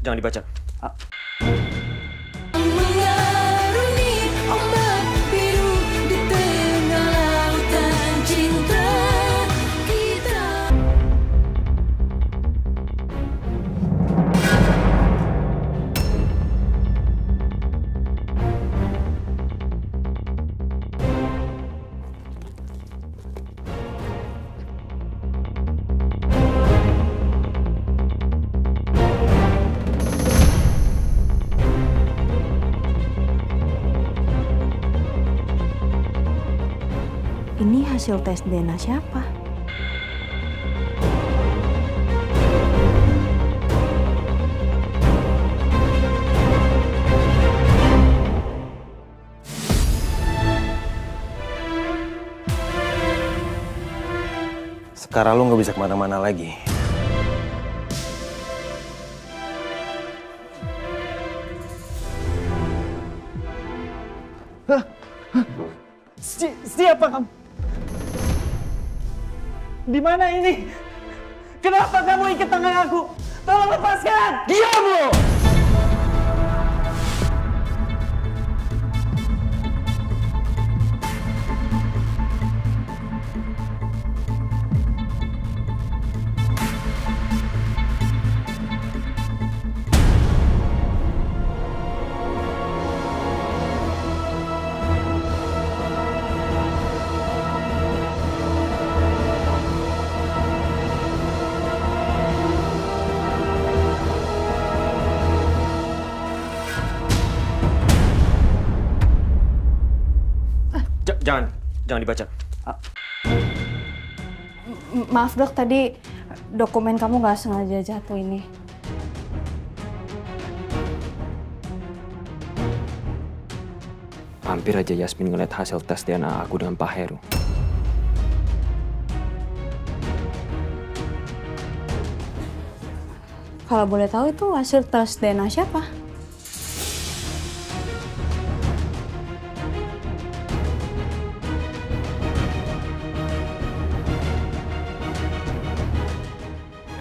jangan dibaca. Mengarungi Ini hasil tes DNA siapa? Sekarang lu nggak bisa ke mana-mana lagi. Si- siapa kamu? Di mana ini? Kenapa kamu ikat tangan aku? Tolong lepaskan! Diam lu! Jangan, jangan dibaca. M- maaf dok, tadi dokumen kamu nggak sengaja jatuh ini. Hampir aja Yasmin ngeliat hasil tes DNA aku dengan Pak Heru. Kalau boleh tahu itu hasil tes DNA siapa?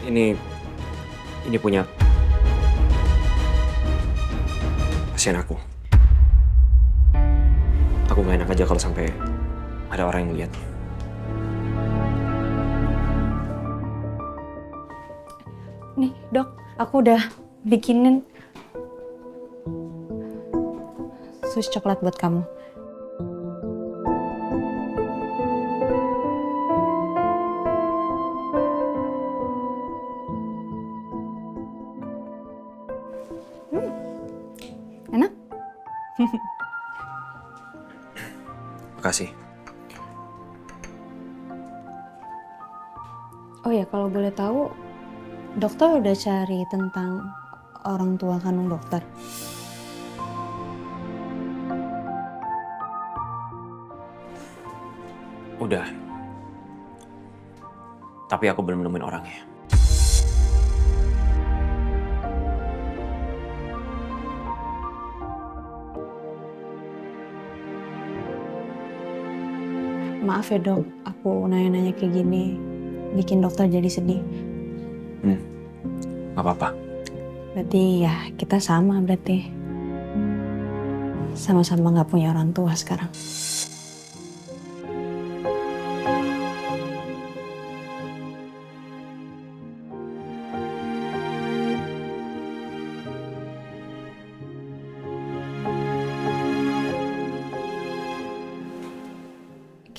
Ini, ini punya pasien aku. Aku gak enak aja kalau sampai ada orang yang lihat. Nih dok, aku udah bikinin sus coklat buat kamu. Makasih. Oh ya, kalau boleh tahu, dokter udah cari tentang orang tua kandung dokter. Udah. Tapi aku belum nemuin orangnya. Maaf ya dok, aku nanya-nanya kayak gini, bikin dokter jadi sedih. Hmm. Gak apa-apa. Berarti ya kita sama berarti. Sama-sama nggak punya orang tua sekarang.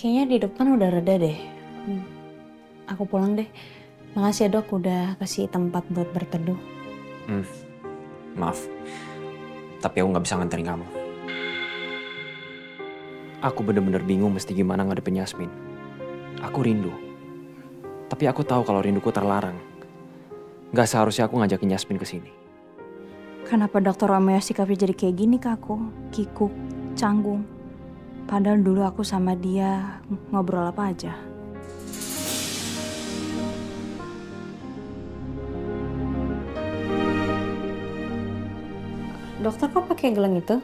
Kayaknya di depan udah reda deh. Hmm. Aku pulang deh. Makasih ya dok udah kasih tempat buat berteduh. Hmm. Maaf. Tapi aku nggak bisa nganterin kamu. Aku bener-bener bingung mesti gimana ngadepin Yasmin. Aku rindu. Tapi aku tahu kalau rinduku terlarang. Gak seharusnya aku ngajakin Yasmin ke sini. Kenapa dokter Romeo sikapnya jadi kayak gini ke aku? Kikuk, canggung. Padahal dulu aku sama dia ngobrol apa aja. Dokter kok pakai gelang itu?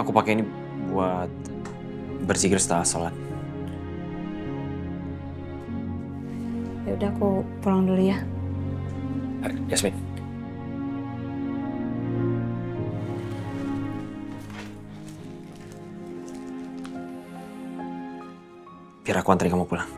Aku pakai ini buat berzikir setelah sholat. Ya udah aku pulang dulu ya. Yasmin. Biar aku anterin kamu pulang.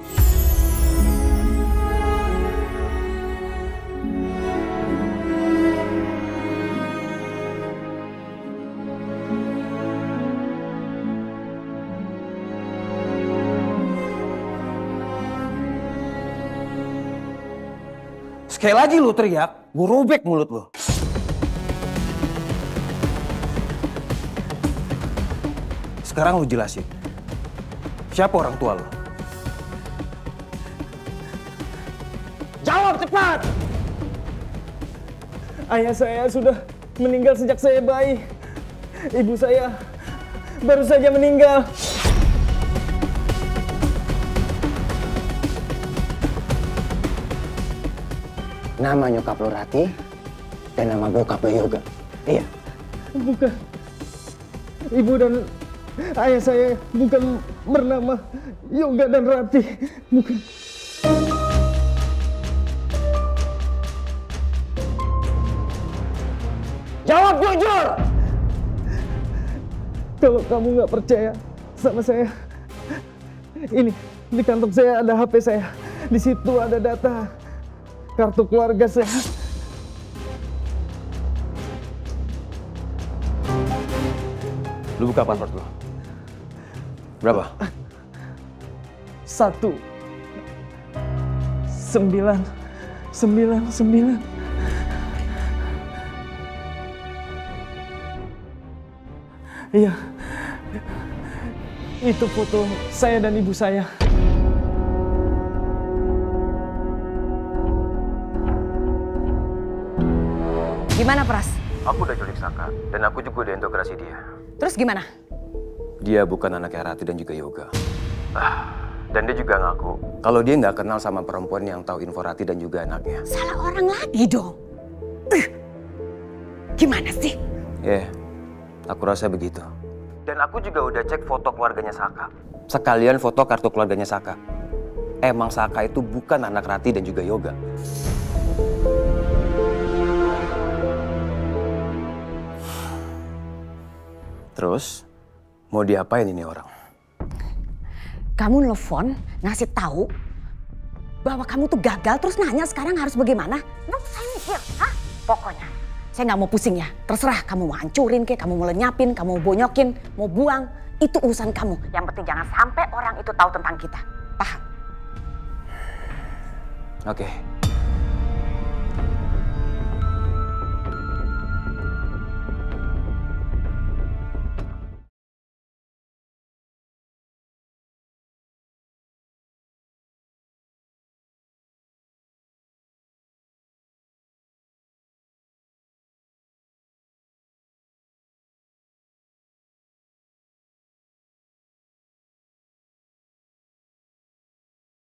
Sekali lagi lu teriak, gue robek mulut lu. Sekarang lu jelasin. Siapa orang tua lu? Cepat! Ayah saya sudah meninggal sejak saya bayi. Ibu saya baru saja meninggal. Nama nyokap lu Rati dan nama bokap lu Yoga. Iya. Bukan. Ibu dan ayah saya bukan bernama Yoga dan Rati. Bukan. Jawab jujur! Kalau kamu nggak percaya sama saya, ini di kantong saya ada HP saya. Di situ ada data kartu keluarga saya. Lu buka password lu. Berapa? Satu, sembilan, sembilan, sembilan. Iya, itu foto saya dan ibu saya. Gimana Pras? Aku udah culik Saka dan aku juga udah integrasi dia. Terus gimana? Dia bukan anaknya Rati dan juga Yoga. Ah, dan dia juga ngaku kalau dia nggak kenal sama perempuan yang tahu info Rati dan juga anaknya. Salah orang lagi dong. Eh, Gimana sih? Ya, aku rasa begitu. Dan aku juga udah cek foto keluarganya Saka. Sekalian foto kartu keluarganya Saka. Emang Saka itu bukan anak Rati dan juga Yoga. Terus, mau diapain ini orang? Kamu nelfon ngasih tahu bahwa kamu tuh gagal terus nanya sekarang harus bagaimana? Nggak usah mikir, hah? Pokoknya saya nggak mau pusing ya. Terserah kamu mau hancurin kek, kamu mau lenyapin, kamu mau bonyokin, mau buang. Itu urusan kamu. Yang penting jangan sampai orang itu tahu tentang kita. Paham? Oke,